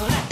回来。